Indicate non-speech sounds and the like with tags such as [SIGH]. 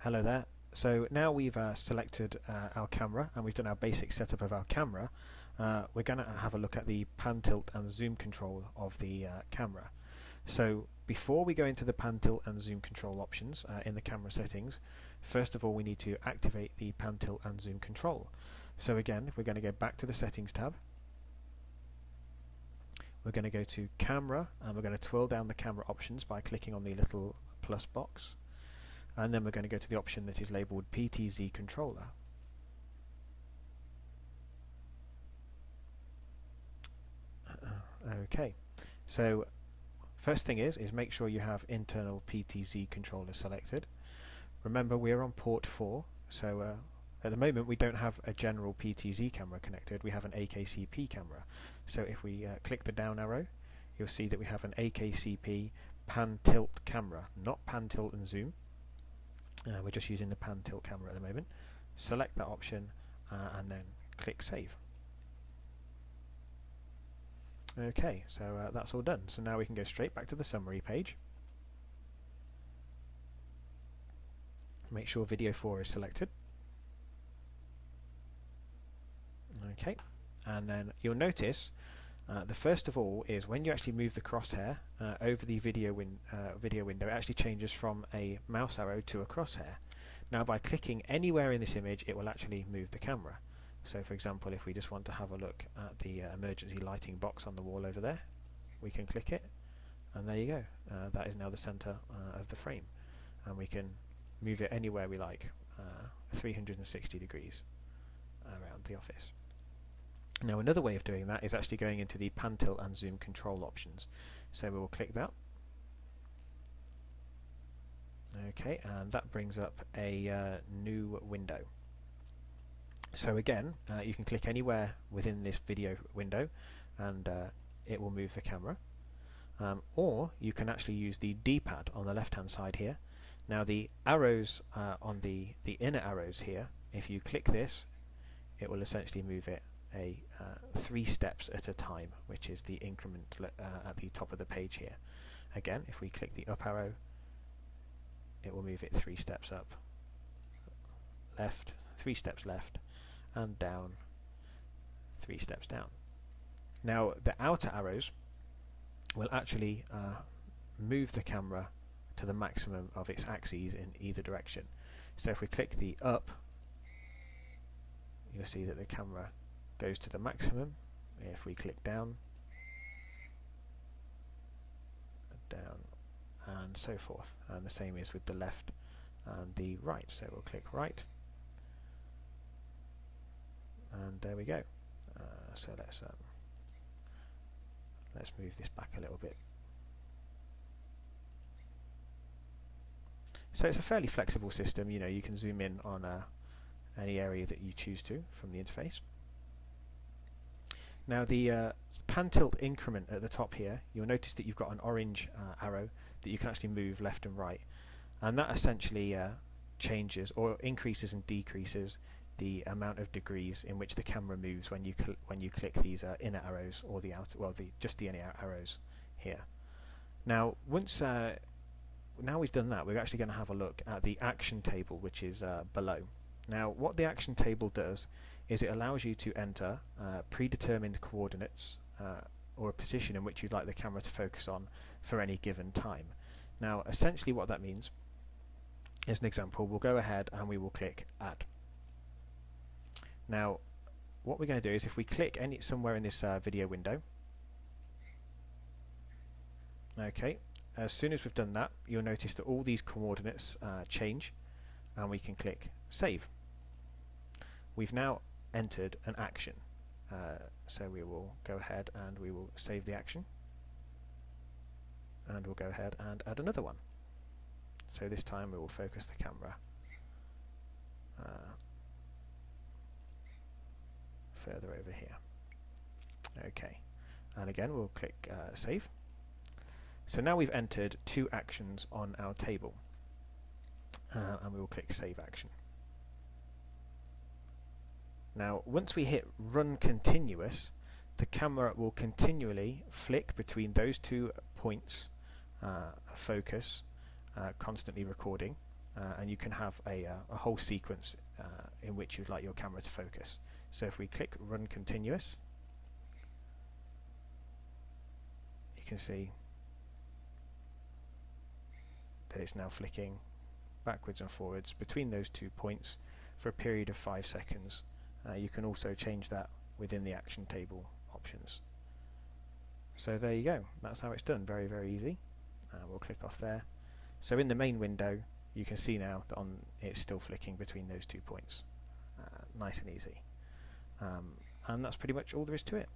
Hello there. So now we've uh, selected uh, our camera and we've done our basic setup of our camera, uh, we're going to have a look at the pan tilt and zoom control of the uh, camera. So before we go into the pan tilt and zoom control options uh, in the camera settings, first of all we need to activate the pan tilt and zoom control. So again, we're going to go back to the settings tab. We're going to go to camera and we're going to twirl down the camera options by clicking on the little plus box and then we're going to go to the option that is labelled PTZ controller. [CLEARS THROAT] okay, so first thing is is make sure you have internal PTZ controller selected. Remember we're on port 4, so uh, at the moment we don't have a general PTZ camera connected, we have an AKCP camera. So if we uh, click the down arrow, you'll see that we have an AKCP pan tilt camera, not pan tilt and zoom. Uh, we're just using the pan tilt camera at the moment. Select that option uh, and then click save. Okay, so uh, that's all done. So now we can go straight back to the summary page. Make sure video 4 is selected. Okay, and then you'll notice uh, the first of all is when you actually move the crosshair uh, over the video, win uh, video window, it actually changes from a mouse arrow to a crosshair. Now by clicking anywhere in this image, it will actually move the camera. So for example, if we just want to have a look at the uh, emergency lighting box on the wall over there, we can click it, and there you go. That is now the center of the frame. And we can move it anywhere we like, 360 degrees around the office. Now another way of doing that is actually going into the pan tilt and zoom control options. So we will click that. Okay, and that brings up a uh, new window. So again, uh, you can click anywhere within this video window and uh, it will move the camera. Um, or you can actually use the D-pad on the left hand side here. Now the arrows uh, on the, the inner arrows here, if you click this, it will essentially move it a uh, three steps at a time, which is the increment uh, at the top of the page here. Again, if we click the up arrow, it will move it three steps up, left, three steps left, and down, three steps down. Now, the outer arrows will actually uh, move the camera to the maximum of its axes in either direction. So if we click the up, you'll see that the camera goes to the maximum. If we click down, down, and so forth. And the same is with the left and the right. So we'll click right, and there we go. Uh, so let's um, let's move this back a little bit. So it's a fairly flexible system. You know, you can zoom in on uh, any area that you choose to from the interface. Now the uh, pan tilt increment at the top here, you'll notice that you've got an orange uh, arrow that you can actually move left and right. And that essentially uh, changes or increases and decreases the amount of degrees in which the camera moves when you when you click these uh, inner arrows or the outer, well, the just the inner arrows here. Now, once uh, now we've done that, we're actually going to have a look at the action table, which is uh, below. Now, what the action table does is it allows you to enter uh, predetermined coordinates uh, or a position in which you'd like the camera to focus on for any given time. Now essentially what that means is an example we'll go ahead and we will click add. Now what we're going to do is if we click any somewhere in this uh, video window okay as soon as we've done that you'll notice that all these coordinates uh, change and we can click save. We've now entered an action. Uh, so we will go ahead and we will save the action and we'll go ahead and add another one. So this time we will focus the camera uh, further over here. Okay, and again we'll click uh, save. So now we've entered two actions on our table uh, and we will click save action. Now once we hit run continuous the camera will continually flick between those two points uh, focus uh, constantly recording uh, and you can have a, uh, a whole sequence uh, in which you'd like your camera to focus. So if we click run continuous, you can see that it's now flicking backwards and forwards between those two points for a period of five seconds. Uh, you can also change that within the action table options. So there you go, that's how it's done, very very easy. Uh, we'll click off there. So in the main window you can see now that on it's still flicking between those two points. Uh, nice and easy. Um, and that's pretty much all there is to it.